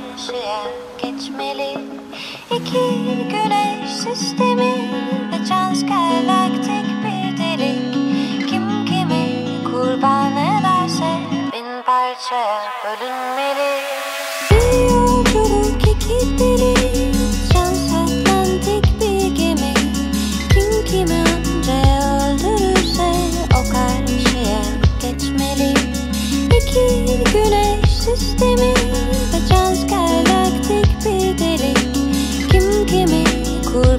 karşıya geçmeli İki güneş sistemi ve transgalaktik bir delik Kim kimi kurban ederse bin parçaya bölünmeli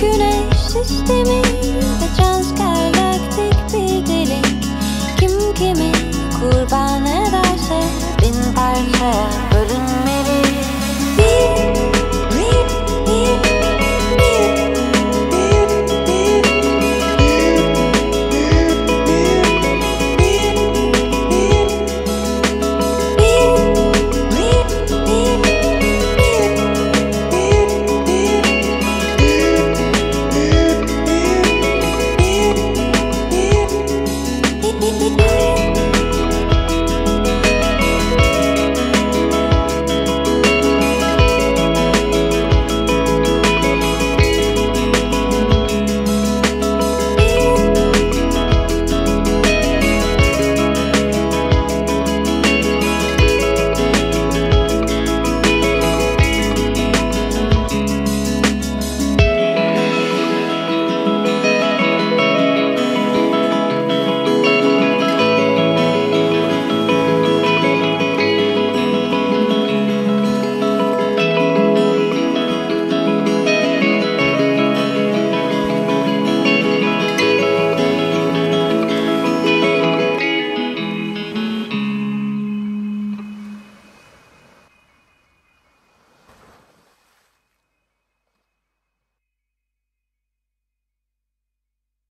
güneş sistemi ve transgalaktik bir delik Kim kimi kurban ederse bin parça bölünür